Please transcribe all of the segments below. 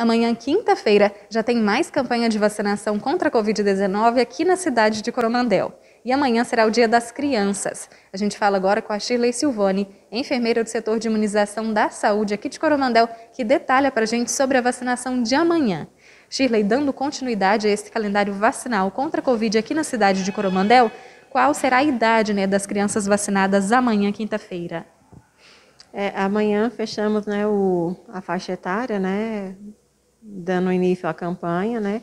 Amanhã, quinta-feira, já tem mais campanha de vacinação contra a Covid-19 aqui na cidade de Coromandel. E amanhã será o Dia das Crianças. A gente fala agora com a Shirley Silvone, enfermeira do setor de imunização da saúde aqui de Coromandel, que detalha para a gente sobre a vacinação de amanhã. Shirley, dando continuidade a esse calendário vacinal contra a Covid aqui na cidade de Coromandel, qual será a idade né, das crianças vacinadas amanhã, quinta-feira? É, amanhã fechamos né, o, a faixa etária, né, dando início à campanha né,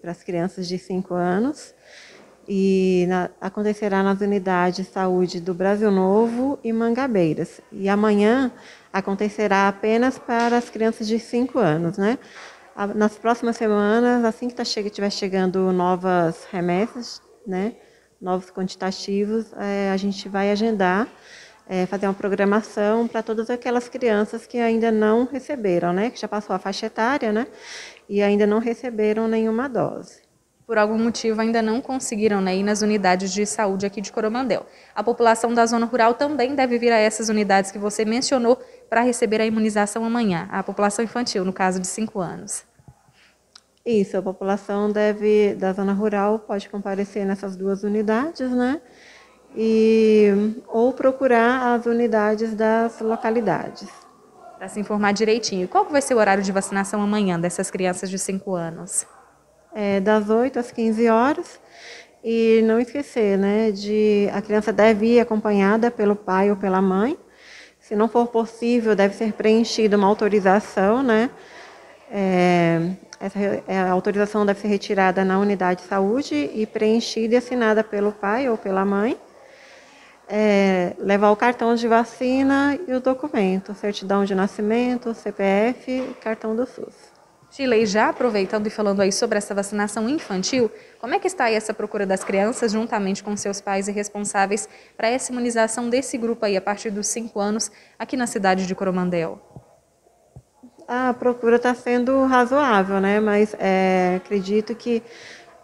para as crianças de 5 anos. E na, acontecerá nas unidades de saúde do Brasil Novo e Mangabeiras. E amanhã acontecerá apenas para as crianças de 5 anos. Né? Nas próximas semanas, assim que tá che estiver chegando novas remessas, né, novos quantitativos, é, a gente vai agendar é, fazer uma programação para todas aquelas crianças que ainda não receberam, né, que já passou a faixa etária, né, e ainda não receberam nenhuma dose. Por algum motivo ainda não conseguiram né, ir nas unidades de saúde aqui de Coromandel. A população da zona rural também deve vir a essas unidades que você mencionou para receber a imunização amanhã, a população infantil, no caso de 5 anos. Isso, a população deve, da zona rural pode comparecer nessas duas unidades, né? e, procurar as unidades das localidades. Para se informar direitinho. Qual vai ser o horário de vacinação amanhã dessas crianças de 5 anos? É das 8 às 15 horas. E não esquecer, né, de a criança deve ir acompanhada pelo pai ou pela mãe. Se não for possível, deve ser preenchida uma autorização, né? É, essa é, a autorização deve ser retirada na unidade de saúde e preenchida e assinada pelo pai ou pela mãe é, levar o cartão de vacina e o documento, certidão de nascimento, CPF e cartão do SUS. Chile, já aproveitando e falando aí sobre essa vacinação infantil, como é que está aí essa procura das crianças, juntamente com seus pais e responsáveis, para essa imunização desse grupo aí, a partir dos 5 anos, aqui na cidade de Coromandel? A procura está sendo razoável, né? Mas é, acredito que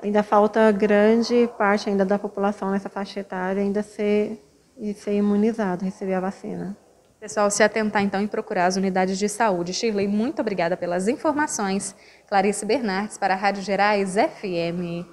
ainda falta grande parte ainda da população nessa faixa etária ainda ser e ser imunizado, receber a vacina. Pessoal, se atentar então em procurar as unidades de saúde. Shirley, muito obrigada pelas informações. Clarice Bernardes para a Rádio Gerais FM.